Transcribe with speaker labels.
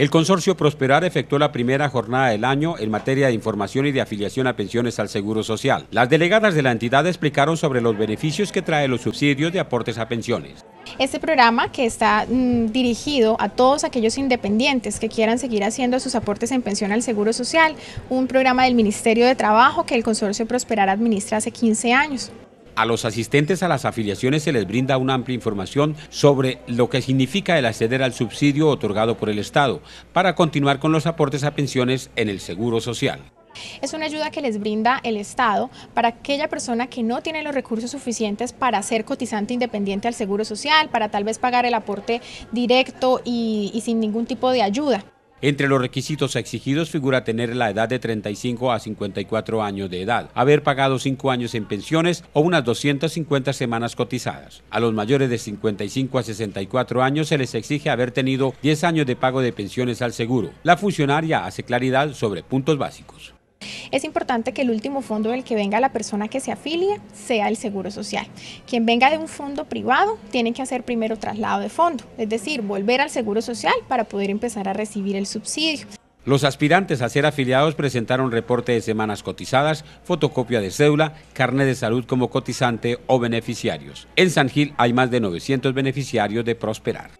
Speaker 1: El consorcio Prosperar efectuó la primera jornada del año en materia de información y de afiliación a pensiones al Seguro Social. Las delegadas de la entidad explicaron sobre los beneficios que trae los subsidios de aportes a pensiones.
Speaker 2: Este programa que está mm, dirigido a todos aquellos independientes que quieran seguir haciendo sus aportes en pensión al Seguro Social, un programa del Ministerio de Trabajo que el consorcio Prosperar administra hace 15 años.
Speaker 1: A los asistentes a las afiliaciones se les brinda una amplia información sobre lo que significa el acceder al subsidio otorgado por el Estado para continuar con los aportes a pensiones en el Seguro Social.
Speaker 2: Es una ayuda que les brinda el Estado para aquella persona que no tiene los recursos suficientes para ser cotizante independiente al Seguro Social, para tal vez pagar el aporte directo y, sin ningún tipo de ayuda.
Speaker 1: Entre los requisitos exigidos figura tener la edad de 35 a 54 años de edad, haber pagado 5 años en pensiones o unas 250 semanas cotizadas. A los mayores de 55 a 64 años se les exige haber tenido 10 años de pago de pensiones al seguro. La funcionaria hace claridad sobre puntos básicos.
Speaker 2: Es importante que el último fondo del que venga la persona que se afilia sea el Seguro Social. Quien venga de un fondo privado tiene que hacer primero traslado de fondo, es decir, volver al Seguro Social para poder empezar a recibir el subsidio.
Speaker 1: Los aspirantes a ser afiliados presentaron reporte de semanas cotizadas, fotocopia de cédula, carnet de salud como cotizante o beneficiarios. En San Gil hay más de 900 beneficiarios de Prosperar.